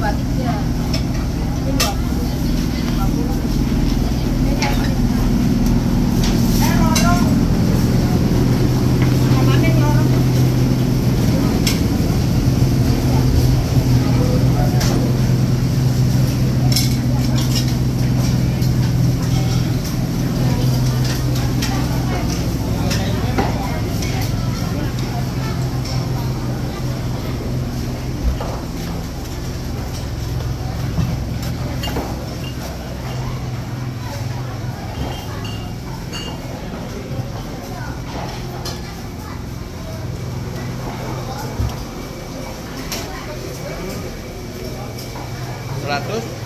buat kerja 100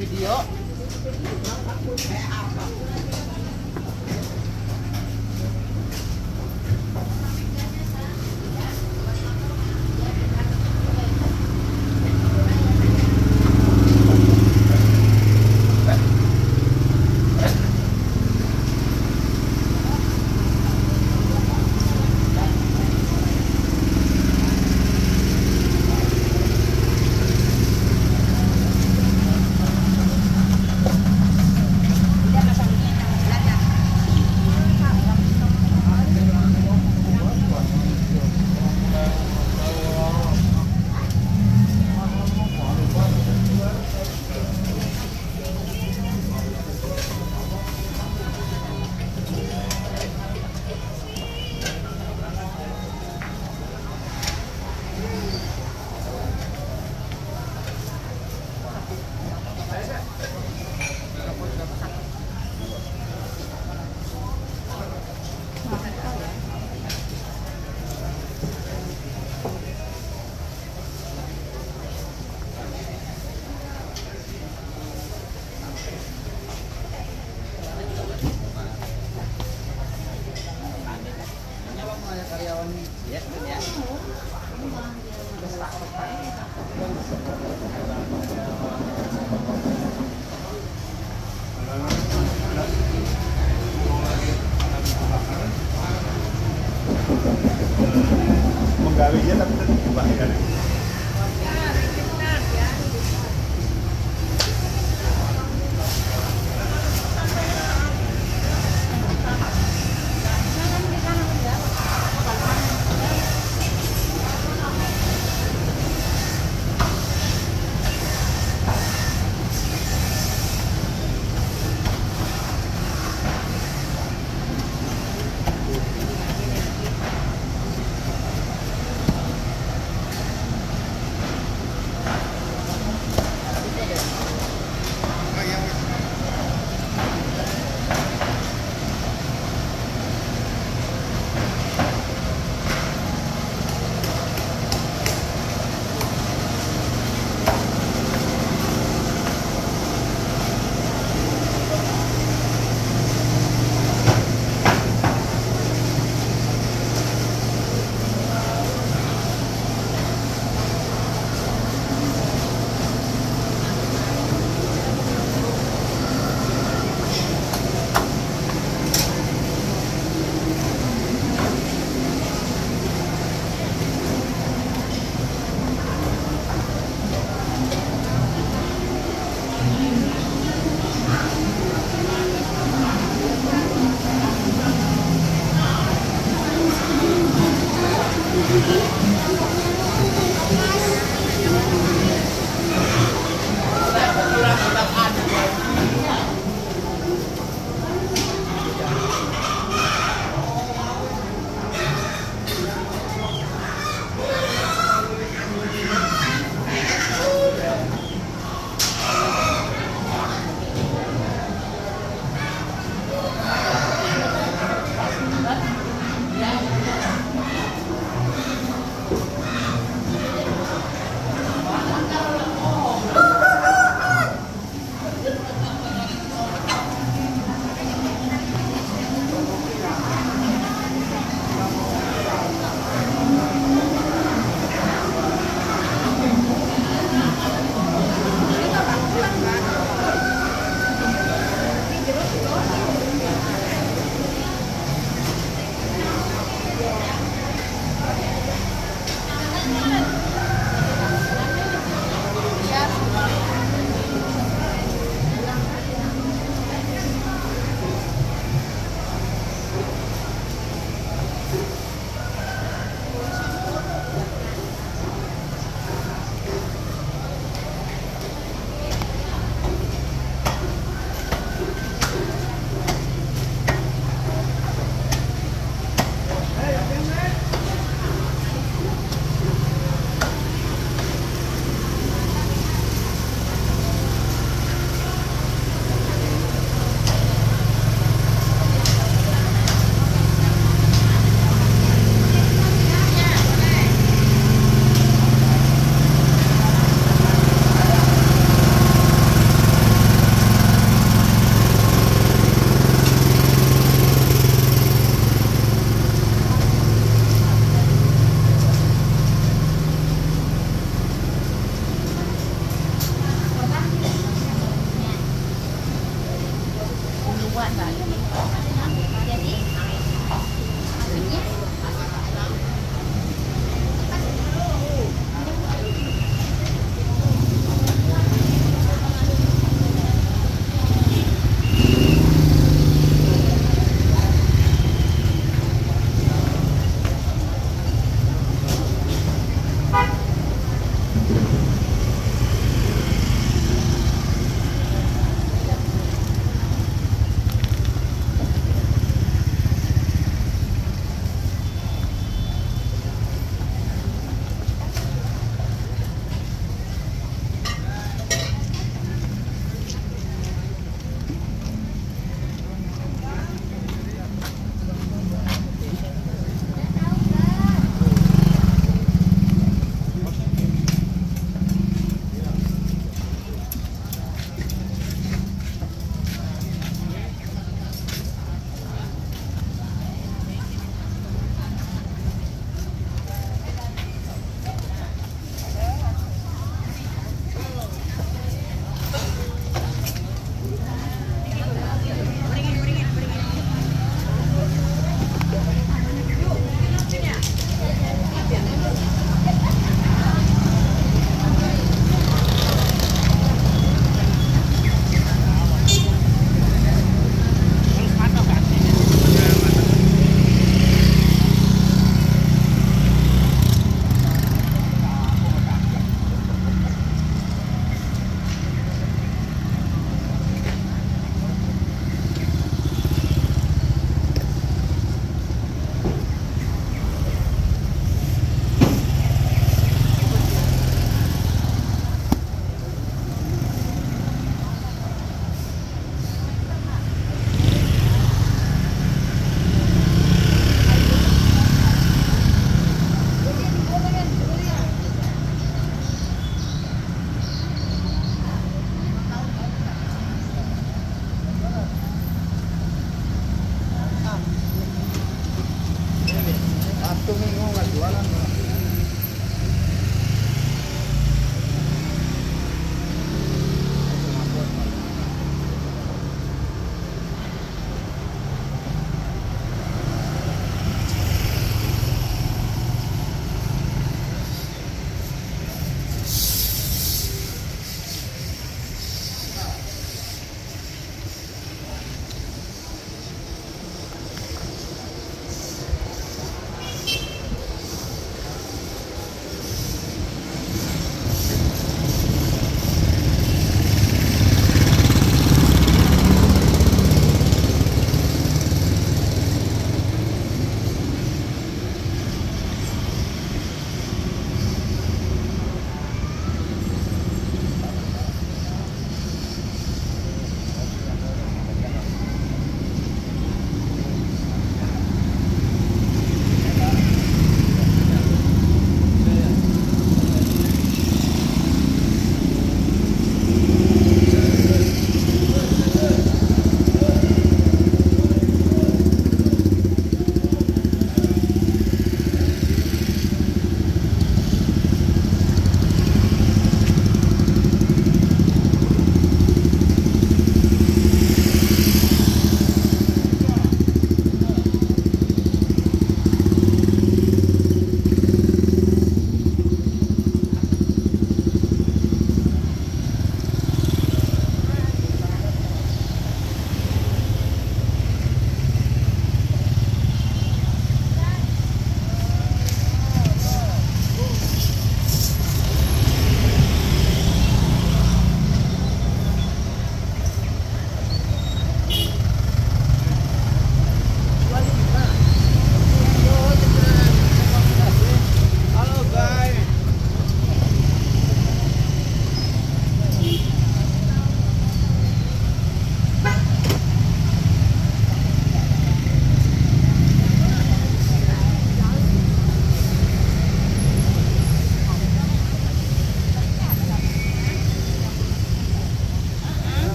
video.